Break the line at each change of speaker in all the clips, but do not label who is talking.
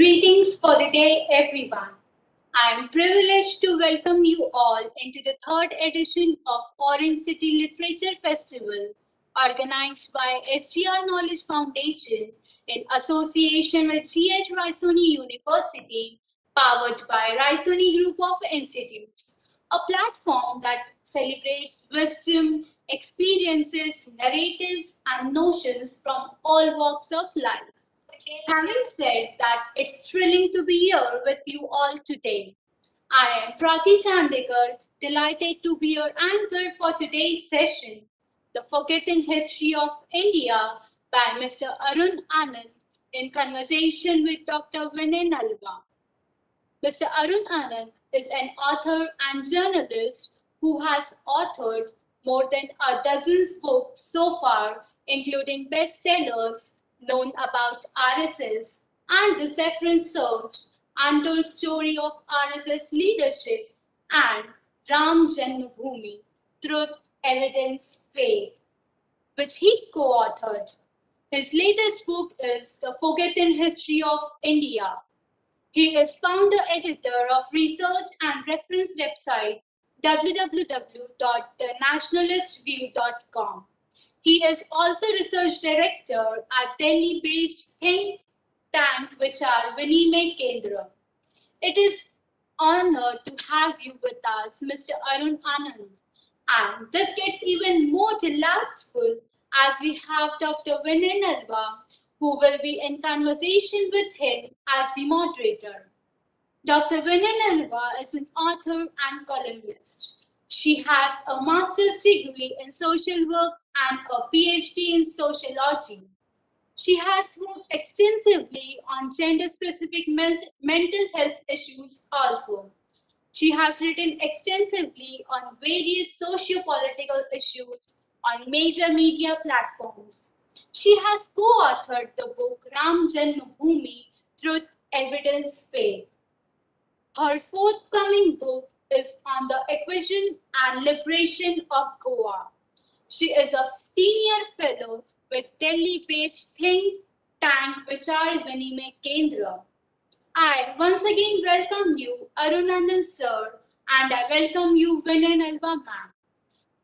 Greetings for the day, everyone. I am privileged to welcome you all into the third edition of Orange City Literature Festival, organized by SGR Knowledge Foundation in association with GH Raisoni University, powered by Raisoni Group of Institutes, a platform that celebrates wisdom, experiences, narratives, and notions from all walks of life. Having said that, it's thrilling to be here with you all today. I am Prachi Chandekar, delighted to be your anchor for today's session, The Forgotten History of India by Mr. Arun Anand in conversation with Dr. Vinay Nalva. Mr. Arun Anand is an author and journalist who has authored more than a dozen books so far, including bestsellers known about RSS and the Saffron Surge, Untold Story of RSS Leadership, and Ram Janmabhoomi, Truth, Evidence, Faith, which he co-authored. His latest book is The Forgotten History of India. He is founder editor of research and reference website www.thenationalistview.com. He is also research director at Delhi-based think tank Vichar Vinimay Kendra. It is honored to have you with us, Mr. Arun Anand. And this gets even more delightful as we have Dr. Vinay Nalva, who will be in conversation with him as the moderator. Dr. Vinay Nalva is an author and columnist. She has a master's degree in social work and a PhD in sociology. She has worked extensively on gender specific mental health issues also. She has written extensively on various socio political issues on major media platforms. She has co authored the book Ram Janmabhoomi Truth, Evidence, Faith. Her forthcoming book is on the acquisition and liberation of Goa. She is a senior fellow with Delhi-based think tank Vichar Vinimay Kendra. I once again welcome you, Arunandan sir, and I welcome you, Vinay Nalva ma'am.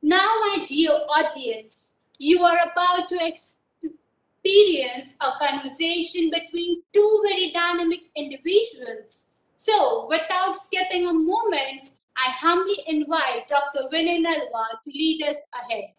Now, my dear audience, you are about to experience a conversation between two very dynamic individuals. So, without skipping a moment, I humbly invite Dr. Vinay Nalva to lead us ahead.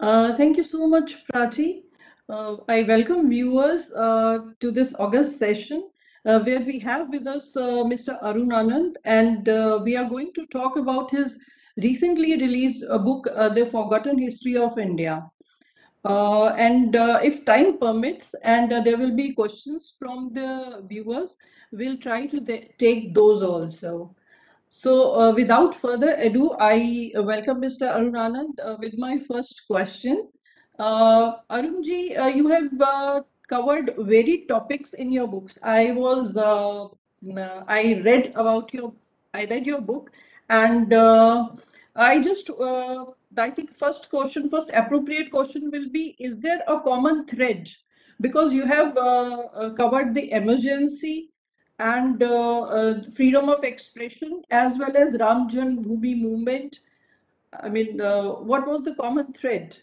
Uh, thank you so much, Prachi. Uh, I welcome viewers uh, to this August session uh, where we have with us uh, Mr. Arun Anand and uh, we are going to talk about his recently released book, The Forgotten History of India. And if time permits and there will be questions from the viewers, we'll try to take those also. So uh, without further ado, I welcome Mr. Arun Anand uh, with my first question. Uh, Arunji, uh, you have uh, covered varied topics in your books. I was, uh, I read about your, I read your book and I just, I think first question, first appropriate question will be, is there a common thread? Because you have covered the emergency, and uh, uh, freedom of expression as well as Ram Janmabhoomi movement. I mean, uh, what was the common thread?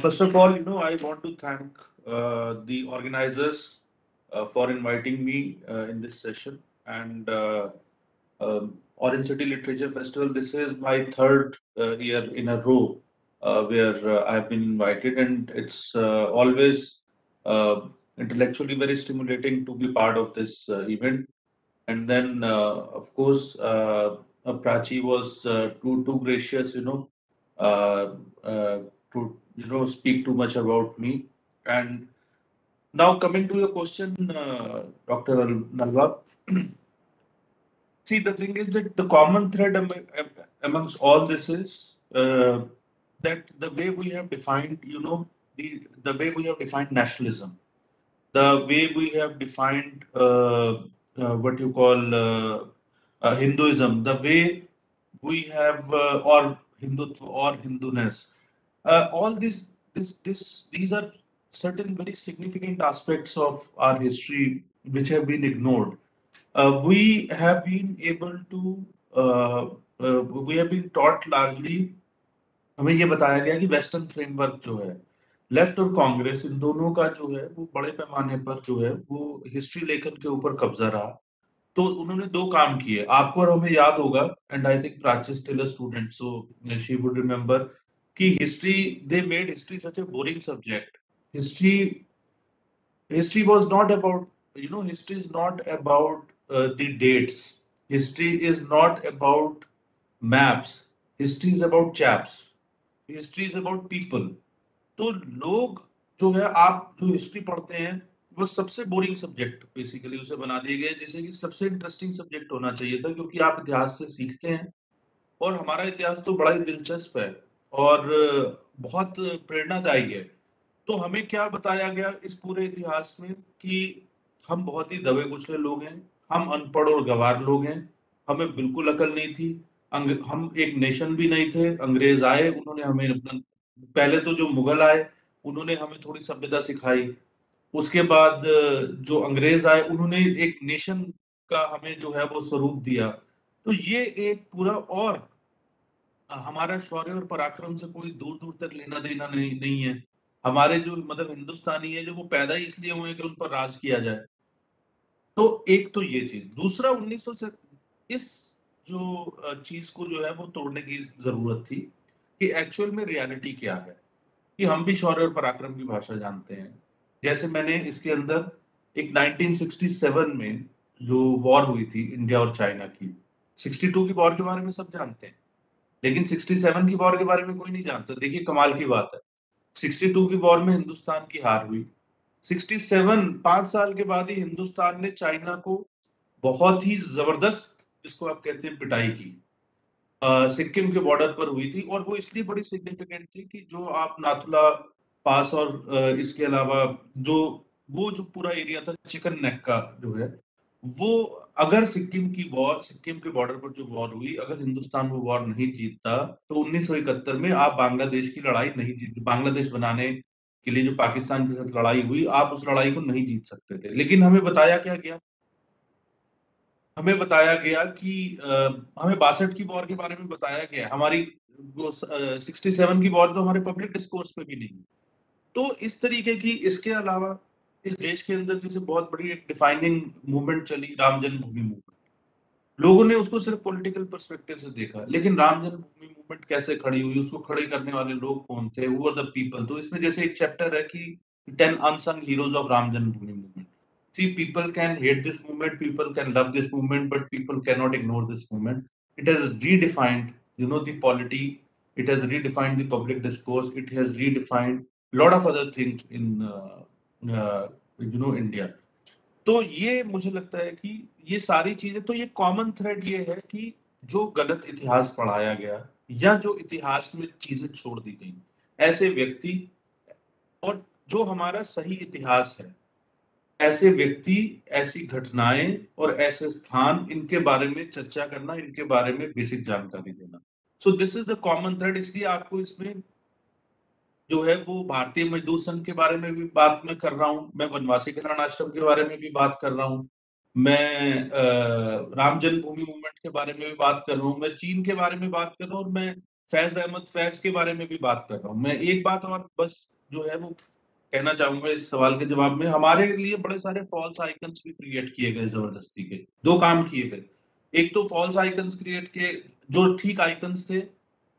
first of all, you know, I want to thank the organizers for inviting me in this session and um, Orange City Literature Festival. This is my third uh, year in a row uh, where uh, I've been invited, and it's always intellectually very stimulating to be part of this uh, event. And then, uh, of course, uh, Prachi was too too gracious, you know, to you know speak too much about me. And now coming to your question, Dr. Nalva. See, the thing is that the common thread amongst all this is uh, that the way we have defined, you know, the, the way we have defined nationalism the way we have defined uh, uh, what you call uh, uh Hinduism, the way we have uh, or Hindutva or Hinduness, all these this this these are certain very significant aspects of our history which have been ignored. Uh, we have been able to, uh, uh, we have been taught largely, हमें ये बताया गया कि western framework जो है left और कांग्रेस इन दोनों का जो है वो बड़े पैमाने पर जो है वो हिस्ट्री लेखन के ऊपर कब्जा रहा। तो उन्होंने दो काम किए। आपको और हमें याद होगा and I think Prachi still student so she would remember कि history they made history such a boring subject history history was not about you know history is not about uh, the dates. History is not about maps. History is about chaps. History is about people. तो लोग जो है आप जो history पढ़ते हैं वो सबसे बोरिंग सब्जेक्ट बेसिकली उसे बना दिए गए जिसे कि सबसे इंटरेस्टिंग सब्जेक्ट होना चाहिए था क्योंकि आप इतिहास से सीखते हैं। और हमारा इतिहास तो बड़ा ही दिलचस्प है और बहुत प्रेरणादायी है। तो हमें क्या बताया गया इस पूरे इतिहास में कि हम बहुत ही दबे कुचले लोग हैं हम अनपढ़ और गवार लोग हैं। हमें बिल्कुल अकल नहीं थी। हम एक नेशन भी नहीं थे। अंग्रेज़ आए, उन्होंने हमें अपना, पहले तो जो मुगल आए, उन्होंने हमें थोड़ी सभ्यता सिखाई। उसके बाद, जो अंग्रेज़ आए, उन्होंने एक नेशन का हमें जो है वो स्वरूप दिया। तो ये एक पूरा और, हमारा शौर्य और पराक्रम से कोई दूर दूर तक लेना देना नहीं नहीं है। हमारे जो मतलब हिंदुस्तानी है, जो वो पैदा ही इसलिए हुए कि उन पर राज किया जाए। तो एक तो ये चीज़। दूसरा उन्नीस सौ से, इस जो चीज़ को जो है वो तोड़ने की ज़रूरत थी कि एक्चुअल में रियलिटी क्या है। कि हम भी शौर्य और पराक्रम की भाषा जानते हैं। जैसे मैंने इसके अंदर एक 1967 में जो वॉर हुई थी इंडिया और चाइना की 62 की वॉर के बारे में सब जानते हैं। लेकिन 67 की वॉर के बारे में कोई नहीं जानता। देखिए कमाल की बात है। 62 की वॉर में हिंदुस्तान की हार हुई। 67 पाँच साल के बाद ही हिंदुस्तान ने चाइना को बहुत ही ज़बरदस्त, जिसको आप कहते हैं, पिटाई की। सिक्किम के बॉर्डर पर हुई थी और वो इसलिए बड़ी सिग्निफिकेंट थी कि जो आप नाथुला पास और इसके अलावा जो, वो जो पूरा एरिया था, चिकन नेक का जो है, वो अगर सिक्किम की वॉर, सिक्किम के बॉर्डर पर जो वॉर हुई, अगर हिंदुस्तान वो वॉर नहीं जीतता तो उन्नीस सौ इकहत्तर में आप बांग्लादेश की लड़ाई नहीं जीत, बांग्लादेश बनाने के लिए जो पाकिस्तान के साथ लड़ाई हुई आप उस लड़ाई को नहीं जीत सकते थे। लेकिन हमें बताया क्या गया? हमें बताया गया कि आ, हमें बासठ की वॉर के बारे में बताया गया। हमारी सिक्सटी सेवन की वॉर तो हमारे पब्लिक डिस्कोर्स पे भी नहीं तो इस तरीके की इसके अलावा इस देश के अंदर जैसे बहुत बड़ी एक डिफाइनिंग मूवमेंट चली राम जन्मभूमि मूवमेंट लोगों ने उसको सिर्फ़ पॉलिटिकल पर्सपेक्टिव से देखा। लेकिन राम जन्मभूमि मूवमेंट कैसे खड़ी हुई, उसको खड़े करने वाले लोग कौन थे? वो द पीपल तो इसमें जैसे एक चैप्टर है कि ten unsung heroes of Ram Janmabhoomi movement see people can hate this movement people can love this movement but people can not ignore this movement it has redefined you know the polity it has redefined the discourse it has redefined lot of other things in you know India तो ये मुझे लगता है कि ये सारी चीज़ें तो ये कॉमन थ्रेड ये है कि जो गलत इतिहास पढ़ाया गया या जो इतिहास में चीज़ें छोड़ दी गई, ऐसे व्यक्ति और जो हमारा सही इतिहास है, ऐसे व्यक्ति, ऐसी घटनाएँ और ऐसे स्थान, इनके बारे में चर्चा करना, इनके बारे में बेसिक जानकारी देना। So this is the common thread इसलिए आपको इसमें जो है वो भारतीय मजदूर संघ के बारे में भी बात मैं कर रहा हूँ, मैं वनवासी कल्याण आश्रम के बारे में भी बात कर रहा हूँ मैं राम जन्मभूमि मूवमेंट के बारे में भी बात कर रहा हूँ, मैं चीन के बारे में बात कर रहा हूँ और मैं फैज अहमद फैज के बारे में भी बात कर रहा हूँ। मैं एक बात और बस जो है वो कहना चाहूँगा इस सवाल के जवाब में, हमारे लिए बड़े सारे फॉल्स आइकन्स भी क्रिएट किए गए ज़बरदस्ती के, दो काम किए गए। एक तो फॉल्स आइकन्स क्रिएट किए, जो ठीक आइकन्स थे,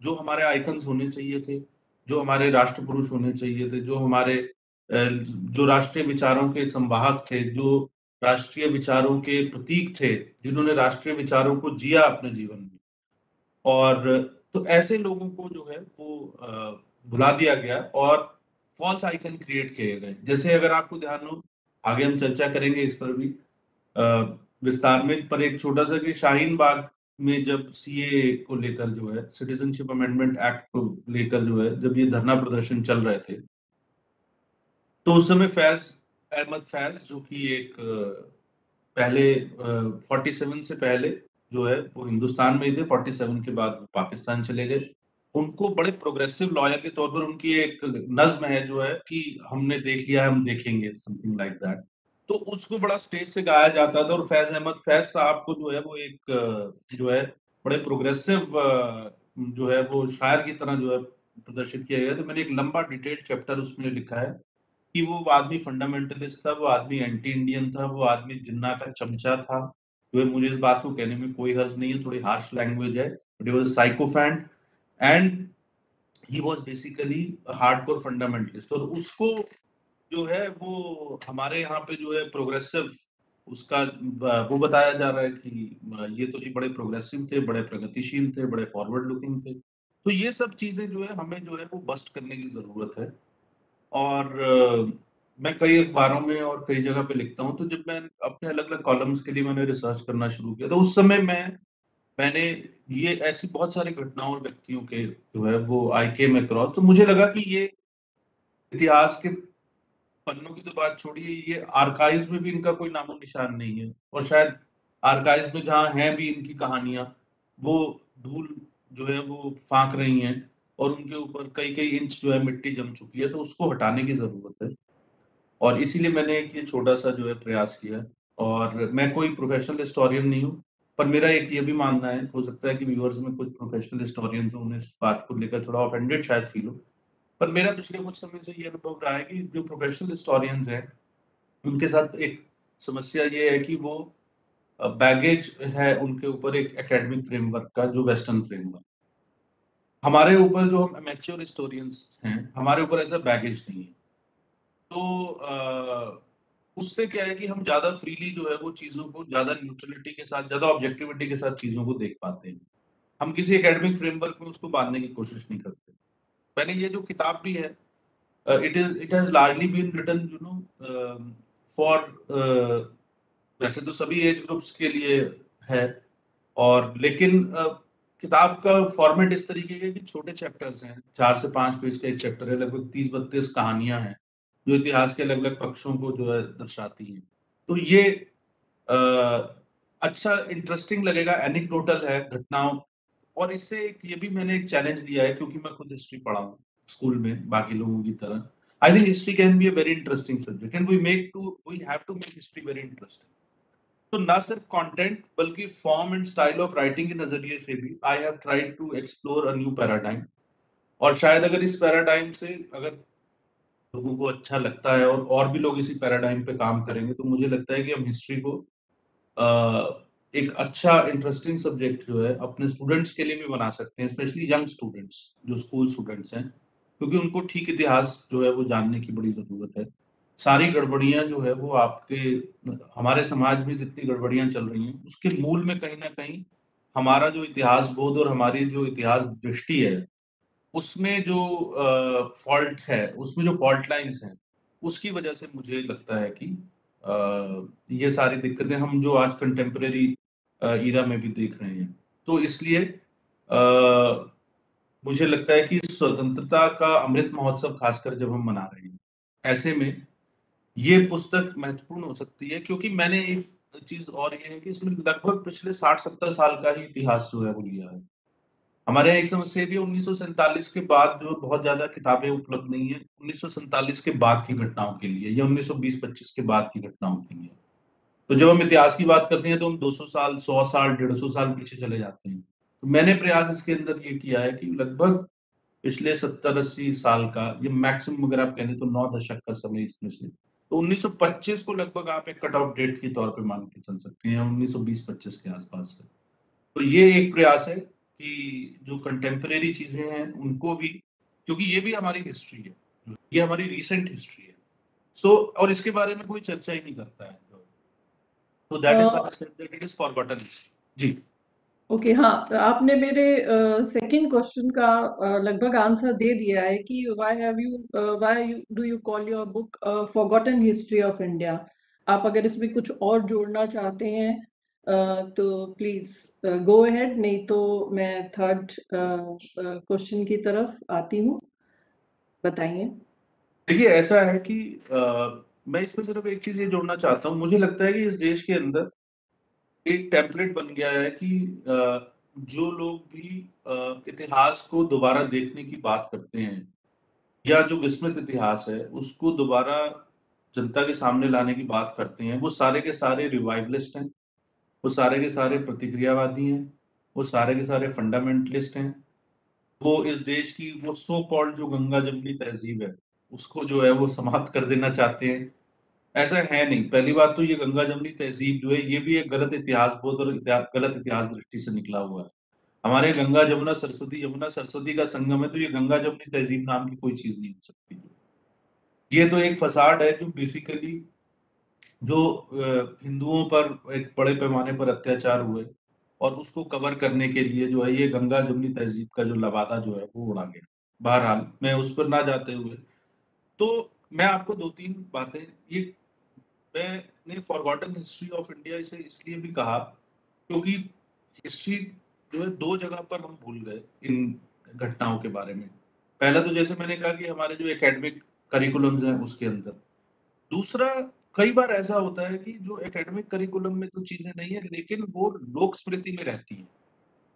जो हमारे आइकन्स होने चाहिए थे, जो हमारे राष्ट्र पुरुष होने चाहिए थे, जो हमारे जो राष्ट्रीय विचारों के संवाहक थे, जो राष्ट्रीय विचारों के प्रतीक थे, जिन्होंने राष्ट्रीय विचारों को जिया अपने जीवन में। और तो ऐसे लोगों को जो है, वो भुला दिया गया और फॉल्स आइकन क्रिएट किए गए। जैसे अगर आपको ध्यान हो, आगे हम चर्चा करेंगे इस पर भी विस्तार में, पर एक छोटा सा कि शाहीन बाग में जब सीए को लेकर जो है सिटीजनशिप अमेंडमेंट एक्ट को लेकर जो है, जब ये धरना प्रदर्शन चल रहे थे तो उस समय फैज अहमद फैज जो कि एक, पहले फोर्टी सेवन से पहले जो है, वो हिंदुस्तान में ही थे। फोर्टी सेवन के बाद पाकिस्तान चले गए। उनको बड़े प्रोग्रेसिव लॉयर के तौर पर उनकी एक नज्म है जो है कि हमने देख लिया हम देखेंगे समथिंग लाइक दैट तो उसको बड़ा स्टेज से गाया जाता था और फैज अहमद, फैज साहब को जो है, वो एक, जो है, बड़े प्रोग्रेसिव जो है, वो शायर की तरह जो है प्रदर्शित किया गया तो मैंने एक लंबा डिटेल चैप्टर उसमें लिखा है। कि वो आदमी फंडामेंटलिस्ट था, वो आदमी एंटी इंडियन था, वो आदमी जिन्ना का चमचा था। है मुझे इस बात को कहने में कोई हर्ज नहीं है, थोड़ी हार्श लैंग्वेज है but was sycophant and he was basically hardcore fundamentalist और उसको जो है वो हमारे यहाँ पे जो है प्रोग्रेसिव उसका वो बताया जा रहा है कि ये तो जी बड़े प्रोग्रेसिव थे, बड़े प्रगतिशील थे, बड़े फॉरवर्ड लुकिंग थे। तो ये सब चीज़ें जो है हमें जो है वो बस्ट करने की ज़रूरत है। और मैं कई अखबारों में और कई जगह पे लिखता हूँ तो जब मैं अपने अलग अलग कॉलम्स के लिए मैंने रिसर्च करना शुरू किया तो उस समय मैं, मैंने ये ऐसी बहुत सारी घटनाओं और व्यक्तियों के जो है वो आई के में क्रॉस तो मुझे लगा कि ये इतिहास के पन्नों की तो बात छोड़िए, ये आर्काइव में भी इनका कोई नामो निशान नहीं है, और शायद आर्काइव में जहाँ हैं भी इनकी कहानियाँ, वो धूल जो है वो फांक रही हैं। और उनके ऊपर कई कई इंच जो है मिट्टी जम चुकी है तो उसको हटाने की ज़रूरत है। और इसीलिए मैंने एक ये छोटा सा जो है प्रयास किया और मैं कोई प्रोफेशनल हिस्टोरियन नहीं हूँ, पर मेरा एक ये भी मानना है, हो सकता है कि व्यूअर्स में कुछ प्रोफेशनल हिस्टोरियंस हो, उन्हें इस बात को लेकर थोड़ा ऑफेंडेड शायद फील हो। पर मेरा पिछले कुछ समय से ये अनुभव रहा है कि जो प्रोफेशनल हिस्टोरियंस हैं, उनके साथ एक समस्या ये है कि वो बैगेज है उनके ऊपर एक एकेडमिक फ्रेमवर्क का, जो वेस्टर्न फ्रेमवर्क हमारे ऊपर जो हम अमेच्योर हिस्टोरियंस हैं हमारे ऊपर ऐसा बैगेज नहीं है। तो उससे क्या है कि हम ज़्यादा फ्रीली जो है वो चीज़ों को ज़्यादा न्यूट्रलिटी के साथ ज़्यादा ऑब्जेक्टिविटी के साथ चीज़ों को देख पाते हैं। हम किसी एकेडमिक फ्रेमवर्क में उसको बांधने की कोशिश नहीं करते। पहले ये जो किताब भी है it is it has largely been written you know for वैसे तो सभी एज ग्रुप्स के लिए है और लेकिन uh, किताब का फॉर्मेट इस तरीके के कि छोटे चैप्टर्स हैं। चार से पाँच पेज का एक चैप्टर है लगभग तीस बत्तीस कहानियाँ हैं जो इतिहास के अलग अलग पक्षों को जो है दर्शाती हैं। तो ये आ, अच्छा इंटरेस्टिंग लगेगा एनिक्डोटल है घटनाओं और इससे एक ये भी मैंने एक चैलेंज लिया है क्योंकि मैं खुद हिस्ट्री पढ़ा हूँ स्कूल में बाकी लोगों की तरह। I think history can be a very interesting subject and we make to we have to make history very interesting तो ना सिर्फ़ कंटेंट बल्कि form and style of writing के नज़रिए से भी I have tried to explore a new paradigm और शायद अगर इस पैराडाइम से अगर लोगों को अच्छा लगता है और और भी लोग इसी पैराडाइम पे काम करेंगे तो मुझे लगता है कि हम हिस्ट्री को एक अच्छा इंटरेस्टिंग सब्जेक्ट जो है, अपने स्टूडेंट्स के लिए भी बना सकते हैं स्पेशली यंग स्टूडेंट्स जो स्कूल स्टूडेंट्स हैं, क्योंकि उनको ठीक इतिहास जो है वो जानने की बड़ी ज़रूरत है। सारी गड़बड़ियाँ जो है वो आपके हमारे समाज में जितनी गड़बड़ियाँ चल रही हैं उसके मूल में कहीं ना कहीं हमारा जो इतिहास बोध और हमारी जो इतिहास दृष्टि है उसमें जो फॉल्ट है उसमें जो फॉल्ट लाइंस हैं उसकी वजह से मुझे लगता है कि आ, ये सारी दिक्कतें हम जो आज कंटेम्प्रेरी ईरा में भी देख रहे हैं। तो इसलिए आ, मुझे लगता है कि स्वतंत्रता का अमृत महोत्सव खासकर जब हम मना रहे हैं ऐसे में ये पुस्तक महत्वपूर्ण हो सकती है, क्योंकि मैंने एक चीज़ और ये है कि इसमें लगभग पिछले साठ सत्तर साल का ही इतिहास जो है वो लिया है। हमारे यहाँ एक समस्या भी उन्नीस सौ सैंतालीस के बाद जो बहुत ज़्यादा किताबें उपलब्ध नहीं है, उन्नीस सौ सैंतालीस के बाद की घटनाओं के लिए या 1920-25 के बाद की घटनाओं के लिए। तो जब हम इतिहास की बात करते हैं तो हम 200 साल 100 साल 150 साल पीछे चले जाते हैं। तो मैंने प्रयास इसके अंदर ये किया है कि लगभग पिछले सत्तर अस्सी साल का, ये मैक्सिमम अगर आप कहें तो नौ दशक का समय इसमें से तो 1925 को लगभग आप एक कट ऑफ़ डेट के तौर पे मान के चल सकते हैं 1920-25 के आसपास से। तो ये एक प्रयास है कि जो कंटेम्प्रेरी चीज़ें हैं उनको भी क्योंकि ये भी हमारी हिस्ट्री है ये हमारी रिसेंट हिस्ट्री है। सो so, और इसके बारे में कोई चर्चा ही नहीं करता है। तो that is that is forgotten history ji.
Okay हाँ आपने मेरे सेकंड क्वेश्चन का लगभग आंसर दे दिया है कि why have you why do you call your book forgotten history of India आप अगर इसमें कुछ और जोड़ना चाहते हैं तो प्लीज़ गो अहेड नहीं तो मैं थर्ड क्वेश्चन की तरफ़ आती हूँ। बताइए।
देखिए ऐसा है कि आ, मैं इसमें सिर्फ़ एक चीज़ ये जोड़ना चाहता हूँ। मुझे लगता है कि इस देश के अंदर एक टेम्पलेट बन गया है कि जो लोग भी इतिहास को दोबारा देखने की बात करते हैं, या जो विस्मृत इतिहास है, उसको दोबारा जनता के सामने लाने की बात करते हैं, वो सारे के सारे रिवाइवलिस्ट हैं, वो सारे के सारे प्रतिक्रियावादी हैं, वो सारे के सारे फंडामेंटलिस्ट हैं, वो इस देश की, वो सो कॉल्ड जो गंगा जमनी तहजीब है, उसको जो है वो समाप्त कर देना चाहते हैं। ऐसा है नहीं। पहली बात तो ये गंगा जमनी तहजीब जो है, ये भी एक गलत इतिहास बोध और गलत इतिहास दृष्टि से निकला हुआ है। हमारे गंगा जमुना सरस्वती, यमुना सरस्वती का संगम है तो ये गंगा जमनी तहजीब नाम की कोई चीज़ नहीं हो सकती। ये तो एक फसाड है जो बेसिकली जो हिंदुओं पर एक बड़े पैमाने पर अत्याचार हुए और उसको कवर करने के लिए जो है, ये गंगा जमनी तहजीब का जो लवादा जो है, वो उड़ा गया। बहरहाल, मैं उस पर ना जाते हुए। तो मैं आपको दो तीन बातें, ये मैंने फॉरगॉटन हिस्ट्री ऑफ़ इंडिया इसे इसलिए भी कहा क्योंकि हिस्ट्री जो है, दो जगह पर हम भूल गए इन घटनाओं के बारे में। पहला तो जैसे मैंने कहा कि हमारे जो एकेडमिक करिकुलम्स हैं उसके अंदर। दूसरा, कई बार ऐसा होता है कि जो एकेडमिक करिकुलम में तो चीज़ें नहीं है, लेकिन वो लोक स्मृति में रहती है।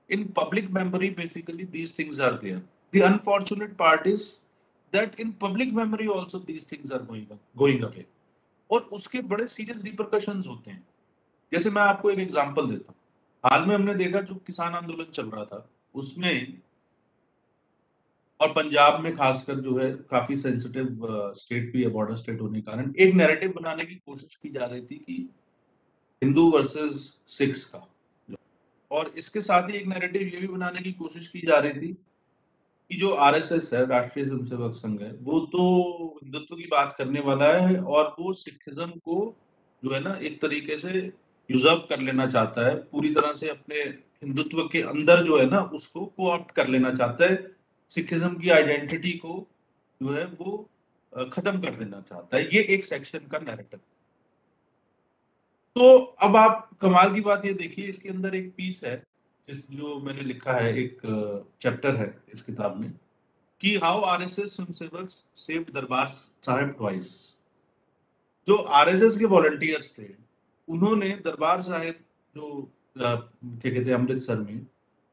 In public memory basically these things are there the unfortunate part is that in public memory also these things are going going away और उसके बड़े सीरियस रिप्रकशन होते हैं। जैसे मैं आपको एक एग्ज़ाम्पल देता हूँ। हाल में हमने देखा जो किसान आंदोलन चल रहा था, उसमें और पंजाब में खासकर जो है काफ़ी सेंसिटिव स्टेट भी है बॉर्डर स्टेट होने के कारण, एक नैरेटिव बनाने की कोशिश की जा रही थी कि हिंदू वर्सेस सिक्स का। और इसके साथ ही एक नैरेटिव ये भी बनाने की कोशिश की जा रही थी कि जो आरएसएस है, राष्ट्रीय स्वयंसेवक संघ है, वो तो हिंदुत्व की बात करने वाला है और वो सिखिज्म को जो है ना, एक तरीके से यूजर्व कर लेना चाहता है, पूरी तरह से अपने हिंदुत्व के अंदर जो है ना, उसको को कर लेना चाहता है, सिखिज्म की आइडेंटिटी को जो है वो खत्म कर देना चाहता है। ये एक सेक्शन का नैरेटिव तो अब आप कमाल की बात ये देखिए, इसके अंदर एक पीस है जिस जो मैंने लिखा है, एक चैप्टर है इस किताब में, कि हाउ आरएसएस स्वयंसेवक सेव दरबार साहिब ट्वाइस जो आरएसएस के वॉलंटियर्स थे, उन्होंने दरबार साहिब जो क्या कहते हैं, अमृतसर में,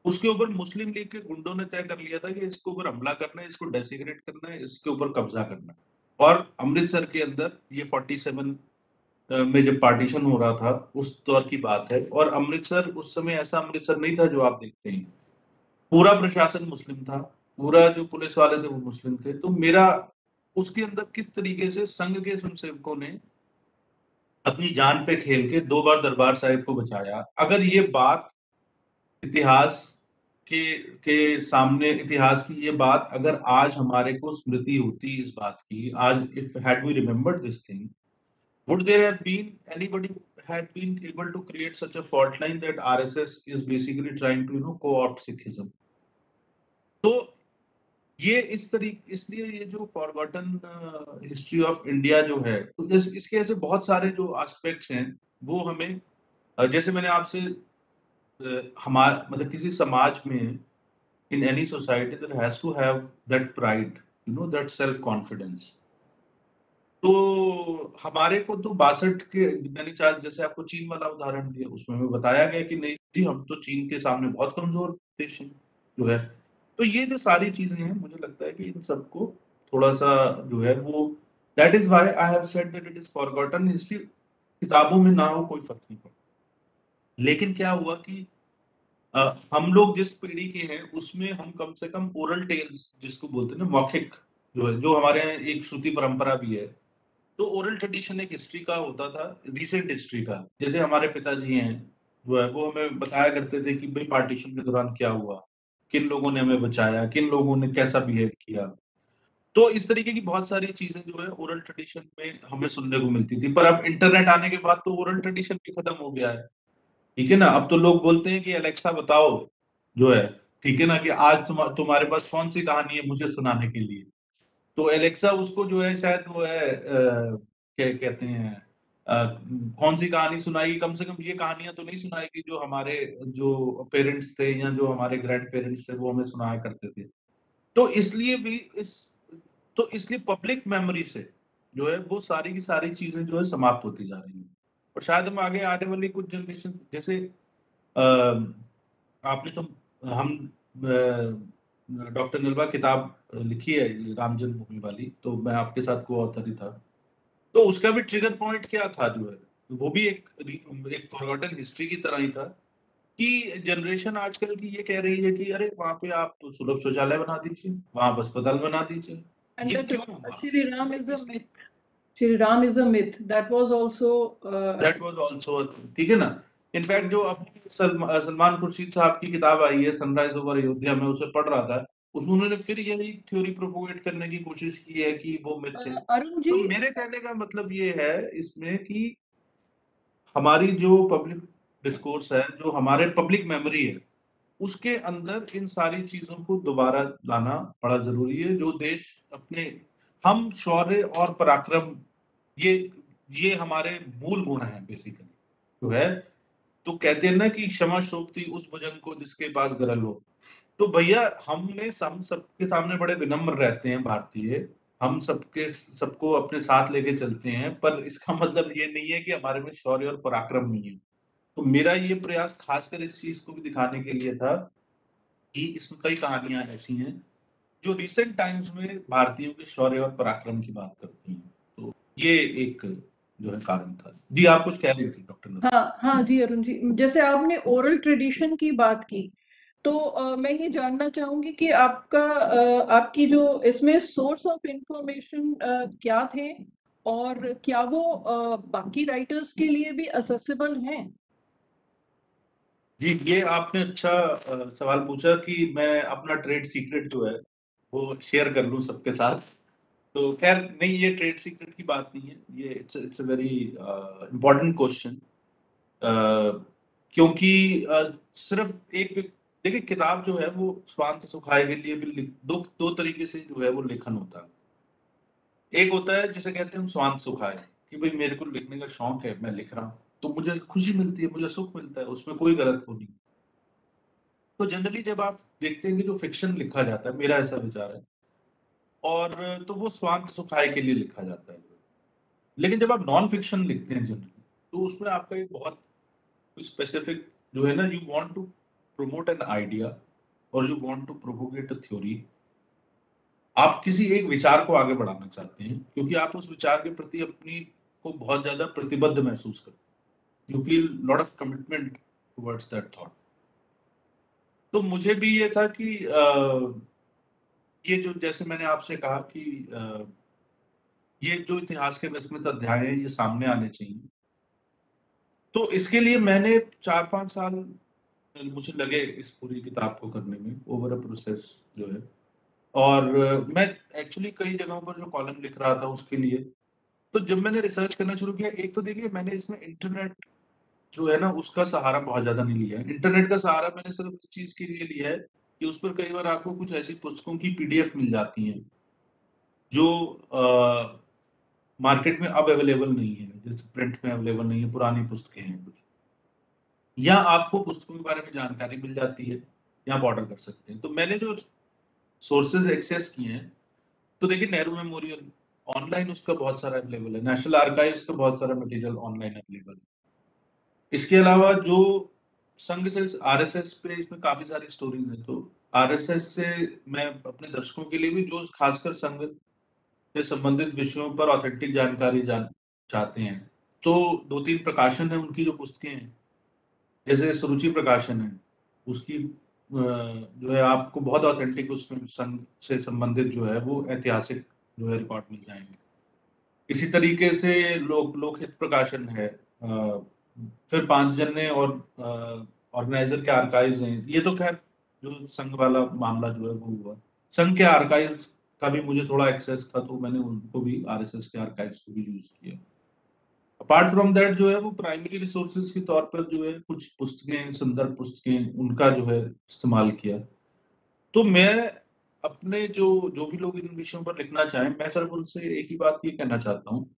उसके ऊपर मुस्लिम लीग के गुंडों ने तय कर लिया था कि इसके ऊपर हमला करना है, इसको डेसिग्रेट करना है, इसके ऊपर कब्जा करना है। और अमृतसर के अंदर ये 47 में जब पार्टीशन हो रहा था, उस दौर की बात है। और अमृतसर, उस समय ऐसा अमृतसर नहीं था जो आप देखते हैं। पूरा प्रशासन मुस्लिम था, पूरा जो पुलिस वाले थे वो मुस्लिम थे। तो मेरा, उसके अंदर किस तरीके से संघ के स्वयंसेवकों ने अपनी जान पे खेल के दो बार दरबार साहिब को बचाया? अगर ये बात इतिहास के के सामने, इतिहास की ये बात अगर आज हमारे को स्मृति होती इस बात की, आज if had we remembered this thing would there have been anybody had been able to create such a fault line that RSS is basically trying to you know co-opt Sikhism? तो ये इस तरीके इसलिए ये जो फॉरगॉटन हिस्ट्री ऑफ़ इंडिया जो है तो इस, इसके ऐसे बहुत सारे जो एस्पेक्ट्स हैं वो हमें जैसे मैंने आपसे हमारे मतलब किसी समाज में in any society there has to have that pride you know that self confidence तो हमारे को तो बासठ के मैंने चार जैसे आपको चीन वाला उदाहरण दिया उसमें हमें बताया गया कि नहीं जी हम तो चीन के सामने बहुत कमज़ोर देश हैं जो है। तो ये जो सारी चीज़ें हैं मुझे लगता है कि इन सबको थोड़ा सा जो है वो that is why I have said that it is forgotten history किताबों में ना हो कोई फ़र्क नहीं पड़ता। लेकिन क्या हुआ कि आ, हम लोग जिस पीढ़ी के हैं उसमें हम कम से कम ओरल टेल्स जिसको बोलते हैं ना मौखिक जो है जो हमारे यहाँ एक श्रुति परंपरा भी है तो ओरल ट्रेडिशन एक हिस्ट्री का होता था रिसेंट हिस्ट्री का। जैसे हमारे पिताजी हैं जो है वो हमें बताया करते थे कि भाई पार्टीशन के दौरान क्या हुआ? किन लोगों ने हमें बचाया? किन लोगों ने कैसा बिहेव किया? तो इस तरीके की बहुत सारी चीज़ें जो है ओरल ट्रेडिशन में हमें सुनने को मिलती थी। पर अब इंटरनेट आने के बाद तो ओरल ट्रेडिशन भी खत्म हो गया है। ठीक है ना? अब तो लोग बोलते हैं कि अलेक्सा बताओ जो है ठीक है ना कि आज तुम, तुम्हारे पास कौन सी कहानी है मुझे सुनाने के लिए? तो एलेक्सा उसको जो है शायद वो है क्या कहते हैं कौन सी कहानी सुनाएगी? कम से कम ये कहानियाँ तो नहीं सुनाएगी जो हमारे, जो पेरेंट्स थे या जो हमारे ग्रैंड पेरेंट्स थे वो हमें सुनाया करते थे। तो इसलिए भी इस तो इसलिए पब्लिक मेमोरी से जो है वो सारी की सारी चीज़ें जो है समाप्त होती जा रही हैं। और शायद हम आगे, आने वाली कुछ जनरेशन, जैसे आपने तो हम डॉक्टर निर्भा किताब लिखी है राम जन्मभूमि वाली तो मैं आपके साथ को ऑथर ही था। तो उसका भी ट्रिगर पॉइंट क्या था जो है? वो भी एक एक फॉरगॉटन हिस्ट्री की तरह ही था कि जनरेशन आजकल की ये कह रही है कि अरे वहाँ पे आप सुलभ शौचालय बना दीजिए वहाँ अस्पताल बना दीजिए।
Ram is a myth. That was also. Uh,
that was also ठीक है ना? इनफैक्ट जो सलमान खुर्शीद साहब की किताब आई है सनराइज ओवर अयोध्या में उसे पढ़ रहा था। उसमें उन्होंने फिर यही थ्योरी प्रोपोगेट करने की कोशिश की है कि वो मिथ है
Arun ji,
तो मेरे कहने का मतलब ये है इसमें कि हमारी जो पब्लिक डिस्कोर्स है जो हमारे पब्लिक मेमोरी है उसके अंदर इन सारी चीज़ों को दोबारा लाना बड़ा ज़रूरी है जो देश अपने हम शौर्य और पराक्रम ये ये हमारे मूल गुण है बेसिकली जो है तो कहते हैं ना कि क्षमा शोभती उस भुजंग को जिसके पास गरल हो। तो भैया, हमने हम सबके सामने बड़े विनम्र रहते हैं भारतीय। हम सबके, सबको अपने साथ लेके चलते हैं, पर इसका मतलब ये नहीं है कि हमारे में शौर्य और पराक्रम नहीं है। तो मेरा ये प्रयास खासकर इस चीज़ को भी दिखाने के लिए था कि इसमें कई कहानियाँ ऐसी हैं जो रिसेंट टाइम्स में भारतीयों के शौर्य और पराक्रम की बात करती हैं। तो ये एक जो है कारण था। जी, आप कुछ कह रही थी, डॉक्टर
हाँ हाँ जी, अरुण जी। जैसे आपने ओरल ट्रेडिशन की बात की तो अ, मैं ये जानना चाहूँगी कि आपका अ, आपकी जो इसमें सोर्स ऑफ़ इंफॉर्मेशन क्या थे? और क्या वो बाकी राइटर्स के लिए भी असेसिबल हैं?
जी ये आपने अच्छा सवाल पूछा कि मैं अपना ट्रेड सीक्रेट जो है वो शेयर कर लूँ सबके साथ। तो खैर नहीं ये ट्रेड सीक्रेट की बात नहीं है। ये it's it's a very important question क्योंकि अ, सिर्फ़ एक देखिए, किताब जो है वो स्वांत सुखाए के लिए भी दो दो तरीके से जो है वो लेखन होता है। एक होता है, जिसे कहते हैं हम स्वांत सुखाए कि भाई मेरे को लिखने का शौक है, मैं लिख रहा हूँ तो मुझे खुशी मिलती है, मुझे सुख मिलता है, उसमें कोई गलत हो नहीं। तो जनरली जब आप देखते हैं कि जो फिक्शन लिखा जाता है, मेरा ऐसा विचार है, और तो वो स्वांत सुखाए के लिए लिखा जाता है। लेकिन जब आप नॉन फिक्शन लिखते हैं, जनरली तो उसमें आपका एक बहुत स्पेसिफिक जो है ना you want to promote an idea और you want to propagate a theory आप किसी एक विचार को आगे बढ़ाना चाहते हैं क्योंकि आप उस विचार के प्रति अपनी को बहुत ज़्यादा प्रतिबद्ध महसूस करते हैं। You feel lot of commitment towards that thought तो मुझे भी ये था कि अ, ये जो जैसे मैंने आपसे कहा कि अ, ये जो इतिहास के विस्मित अध्याय हैं ये सामने आने चाहिए। तो इसके लिए मैंने चार पाँच साल मुझे लगे इस पूरी किताब को करने में ओवर अ प्रोसेस जो है। और मैं एक्चुअली कई जगहों पर जो कॉलम लिख रहा था उसके लिए तो जब मैंने रिसर्च करना शुरू किया, एक तो देखिए, मैंने इसमें इंटरनेट जो है ना, उसका सहारा बहुत ज़्यादा नहीं लिया है। इंटरनेट का सहारा मैंने सिर्फ़ इस चीज़ के लिए लिया है कि उस पर कई बार आपको कुछ ऐसी पुस्तकों की पीडीएफ मिल जाती हैं, जो मार्केट में अब अवेलेबल नहीं है। जैसे प्रिंट में अवेलेबल नहीं है, पुरानी पुस्तकें हैं कुछ। या आपको पुस्तकों के बारे में जानकारी मिल जाती है, या आप ऑर्डर कर सकते हैं। तो मैंने जो सोर्सेज एक्सेस किए हैं तो देखिए नेहरू मेमोरियल ऑनलाइन उसका बहुत सारा अवेलेबल है। नेशनल आर्काइव्स का बहुत सारा मटेरियल ऑनलाइन अवेलेबल है। इसके अलावा जो संघ से आर एस एस पे इसमें काफ़ी सारी स्टोरीज हैं तो आर एस एस से मैं अपने दर्शकों के लिए भी जो खासकर संघ से संबंधित विषयों पर ऑथेंटिक जानकारी जान चाहते हैं तो दो तीन प्रकाशन है उनकी जो पुस्तकें हैं। जैसे सुरुचि प्रकाशन है, उसकी जो है आपको बहुत ऑथेंटिक उसमें संघ से संबंधित जो है वो ऐतिहासिक जो है रिकॉर्ड मिल जाएँगे। इसी तरीके से लोक, लोकहित प्रकाशन है फिर पाँच जन्य और ऑर्गेनाइजर के आर्काइव्स हैं। ये तो खैर जो संघ वाला मामला जो है वो हुआ। संघ के आर्काइव्स का भी मुझे थोड़ा एक्सेस था तो मैंने उनको भी आरएसएस के आर्काइव्स को भी यूज़ किया। अपार्ट फ्रॉम दैट जो है, वो प्राइमरी रिसोर्सेज के तौर पर जो है, कुछ पुस्तकें, संदर्भ पुस्तकें उनका जो है इस्तेमाल किया। तो मैं अपने जो जो भी लोग इन विषयों पर लिखना चाहें, मैं सिर्फ़ उनसे एक ही बात ये कहना चाहता हूँ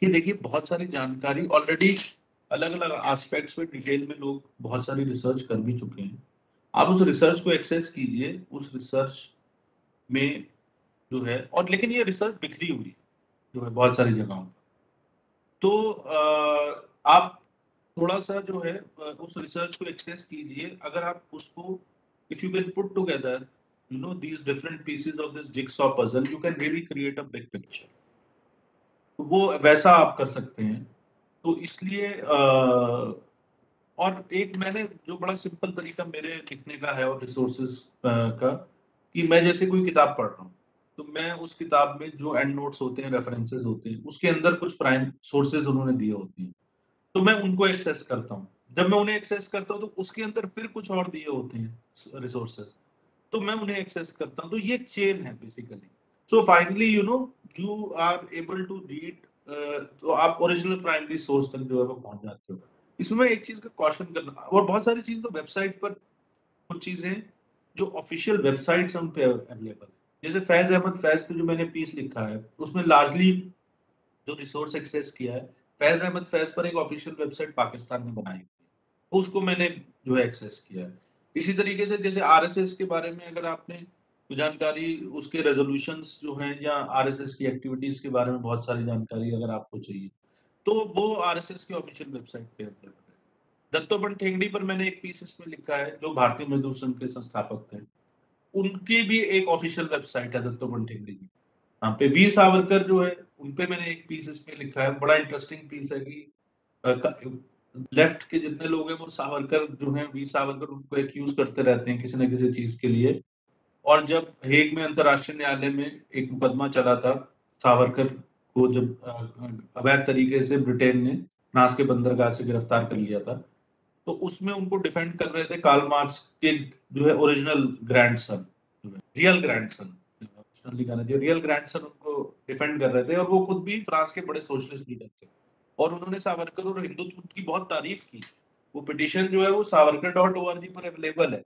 कि देखिए, बहुत सारी जानकारी ऑलरेडी अलग अलग एस्पेक्ट्स में डिटेल में लोग बहुत सारी रिसर्च कर भी चुके हैं। आप उस रिसर्च को एक्सेस कीजिए, उस रिसर्च में जो है, और लेकिन ये रिसर्च बिखरी हुई जो है बहुत सारी जगहों पर। तो आप थोड़ा सा जो है उस रिसर्च को एक्सेस कीजिए। अगर आप उसको if you can put together you know, these different pieces of this jigsaw puzzle, you can really create a big picture. तो वो वैसा आप कर सकते हैं। तो इसलिए और एक मैंने, जो बड़ा सिंपल तरीका मेरे लिखने का है और रिसोर्सेज का, कि मैं जैसे कोई किताब पढ़ रहा हूँ। तो मैं उस किताब में जो एंड नोट्स होते हैं रेफरेंसेस होते हैं, उसके अंदर कुछ प्राइम सोर्सेज उन्होंने दिए होते हैं। तो मैं उनको एक्सेस करता हूँ। जब मैं उन्हें एक्सेस करता हूँ तो उसके अंदर फिर कुछ और दिए होते हैं रिसोर्सेज तो मैं उन्हें एक्सेस करता हूँ। तो ये चेन है basically so finally you know you are able to read तो आप ओरिजिनल प्राइमरी सोर्स तक जो है वो पहुँच जाते हो। इसमें एक चीज़ का क्वेश्चन करना, और बहुत सारी चीज़ तो वेबसाइट पर कुछ चीज़ें जो ऑफिशियल वेबसाइट उन पे अवेलेबल है। जैसे फैज अहमद, फैज पे जो मैंने पीस लिखा है, उसमें लार्जली जो रिसोर्स एक्सेस किया है, फैज अहमद फैज पर एक ऑफिशियल वेबसाइट पाकिस्तान ने बनाई हुई है। उसको मैंने जो है एक्सेस किया है। इसी तरीके से जैसे आरएसएस के बारे में अगर आपने जानकारी, उसके रेजोल्यूशन जो हैं या आरएसएस की एक्टिविटीज़ के बारे में बहुत सारी जानकारी अगर आपको चाहिए तो वो आरएसएस की ऑफिशियल वेबसाइट पे अवेलेबल है। दत्तोपन ठेंगड़ी पर मैंने एक पीस इसमें लिखा है, जो भारतीय मजदूर संघ के संस्थापक थे। उनकी भी एक ऑफिशियल वेबसाइट है दत्तोपन ठेंगड़ी की। यहाँ पे वीर सावरकर जो है उनपे मैंने एक पीस इसमें लिखा है। बड़ा इंटरेस्टिंग पीस है कि लेफ़्ट के जितने लोग हैं, वो सावरकर जो है, वीर सावरकर उनको एक्यूज करते रहते हैं किसी न किसी चीज़ के लिए। और जब हेग में अंतरराष्ट्रीय न्यायालय में एक मुकदमा चला था, सावरकर को जब अवैध तरीके से ब्रिटेन ने नास के बंदरगाह से गिरफ़्तार कर लिया था तो उसमें उनको डिफेंड कर रहे थे कार्ल मार्क्स के जो है original grandson real grandson real grandson उनको डिफेंड कर रहे थे और वो खुद भी फ्रांस के बड़े सोशलिस्ट लीडर थे। और उन्होंने सावरकर और हिंदुत्व की बहुत तारीफ़ की। वो पिटिशन जो है वो सावरकर डॉट ओ पर अवेलेबल है।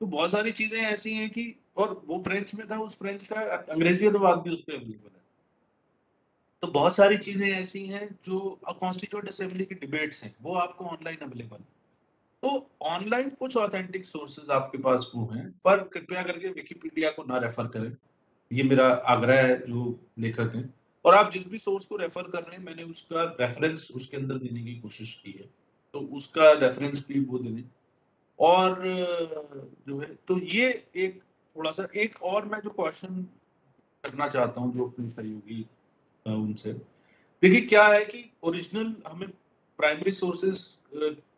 तो बहुत सारी चीज़ें ऐसी हैं कि, और वो फ्रेंच में था, उस फ्रेंच का अंग्रेज़ी अनुवाद भी उस पर अवेलेबल है। तो बहुत सारी चीज़ें ऐसी हैं जो कॉन्स्टिट्यूट असेंबली की डिबेट्स हैं, वो आपको ऑनलाइन अवेलेबल है। तो ऑनलाइन कुछ ऑथेंटिक सोर्सेज आपके पास वो हैं, पर कृपया करके विकीपीडिया को ना रेफर करें। ये मेरा आग्रह है जो लेखक हैं। और आप जिस भी सोर्स को रेफर कर रहे हैं, मैंने उसका रेफरेंस उसके अंदर देने की कोशिश की है। तो उसका रेफरेंस भी वो देने। और, जो है तो ये एक थोड़ा सा एक और मैं जो क्वेश्चन करना चाहता हूँ, जो अपनी सहयोगी उनसे। देखिए, क्या है कि ओरिजिनल हमें प्राइमरी सोर्सेस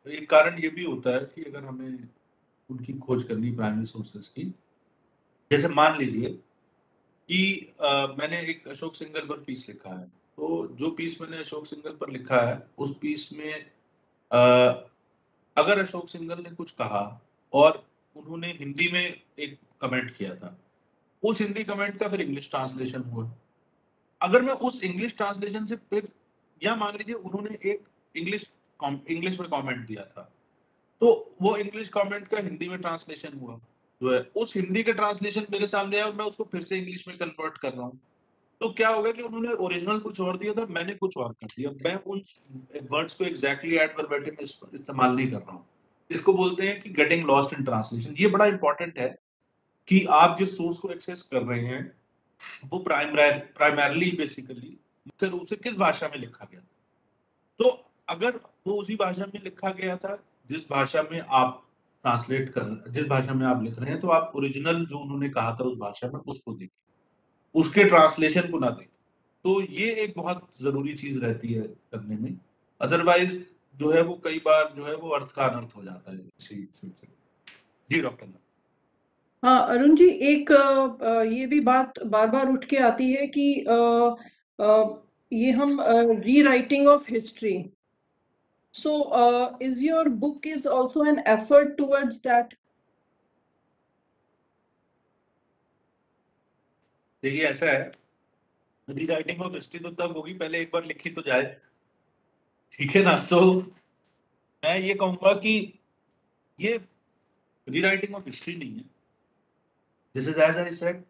एक कारण ये भी होता है कि अगर हमें उनकी खोज करनी प्राइमरी सोर्सेस की जैसे मान लीजिए कि आ, मैंने एक अशोक सिंगल पर पीस लिखा है तो जो पीस मैंने अशोक सिंगल पर लिखा है उस पीस में आ, अगर अशोक सिंगल ने कुछ कहा और उन्होंने हिंदी में एक कमेंट किया था उस हिंदी कमेंट का फिर इंग्लिश ट्रांसलेशन हुआ। अगर मैं उस इंग्लिश ट्रांसलेशन से फिर या मान लीजिए उन्होंने एक इंग्लिश इंग्लिश में कमेंट दिया था। तो वो इंग्लिश कमेंट का हिंदी में ट्रांसलेशन हुआ। जो है, उस हिंदी का ट्रांसलेशन मेरे सामने है और मैं उसको फिर से इंग्लिश में कन्वर्ट कर रहा हूँ। तो क्या होगा कि उन्होंने ओरिजिनल कुछ और दिया था, मैंने कुछ और कर दिया। मैं उन वर्ड्स को एग्जैक्टली एड वर्बेटिम इस्तेमाल नहीं कर रहा हूँ। इसको बोलते हैं कि गेटिंग लॉस्ट इन ट्रांसलेशन ये बड़ा इंपॉर्टेंट है कि आप जिस सोर्स को एक्सेस कर रहे हैं, वो प्राइमरली बेसिकली मुख्य रूप से किस भाषा में लिखा गया तो अगर वो उसी भाषा में लिखा गया था, जिस भाषा में आप ट्रांसलेट कर, जिस भाषा में आप लिख रहे हैं तो आप ओरिजिनल जो उन्होंने कहा था उस भाषा में उसको देखें। उसके ट्रांसलेशन को ना देखें। तो ये एक बहुत ज़रूरी चीज़ रहती है करने में। अदरवाइज़ जो है वो कई बार जो है वो अर्थ का अनर्थ हो जाता है इसी सिलसिले जी डॉक्टर
हाँ अरुण जी, एक ये भी बात बार बार उठ के आती है कि ये हम rewriting of history So, uh, is your book is also an effort towards that?
देखिए ऐसा है। रीराइटिंग ऑफ़ हिस्ट्री तो तब होगी पहले एक बार लिखी तो जाए। ठीक है ना? तो मैं ये कहूँगा कि ये रीराइटिंग ऑफ़ हिस्ट्री नहीं है। This is as I said